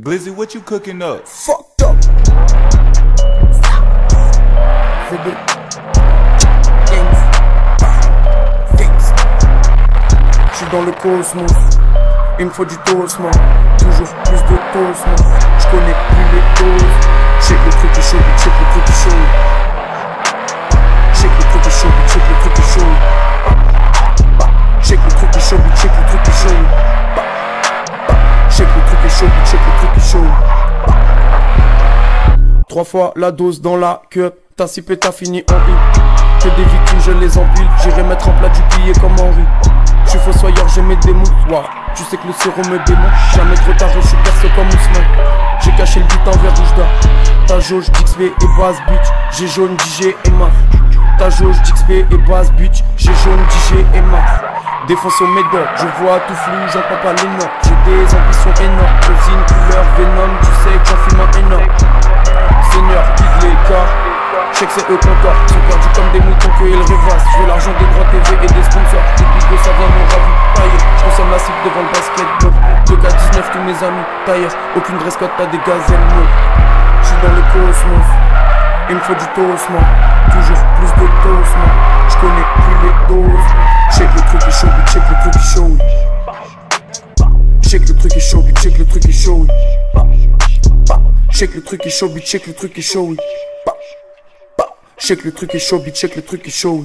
Glizzy, what you cooking up? Fucked up. Gangs. J'suis dans le cosmos. Il me faut du tosma. Toujours plus de tosma. J'connais plus les doses. Trois fois la dose dans la cup, t'as sipé, t'as fini en I. Que des victimes, je les empile. J'irai mettre en plat du billet comme Henri. J'suis fossoyeur, j'ai mes démons. Wow. Tu sais que le sirop me démonte. Jamais trop tard, je suis percé comme Ousmane. J'ai caché le but en verre rouge d'or. Ta jauge d'XP et basse bitch. J'ai jaune, DJ et maf. Ta jauge d'XP et basse bitch. J'ai jaune, DJ et maf. Défonce au médoc, je vois tout flou, j'entends pas les notes. J'ai des ambitions énormes, une couleur Venom, tu sais que j'en fume un énorme. Seigneur, guide les cas, je sais que c'est eux qu'on tord. Sont perdus comme des moutons que ils rêvassent. Je veux l'argent des droits TV et des sponsors. Des bigots, ça vient mon ravi. Taillé, je consomme la cible devant le basketball. 2K19, tous mes amis, tailleur. Aucune dress code, t'as des gazelles, non. J'suis dans le cosmos, il me faut du tosma. Toujours plus de tosma. Check le truc est chaud, bitch, check le truc est chaud. Check le truc est chaud, bitch, check le truc est chaud. Check le truc est chaud, bitch, check le truc est chaud.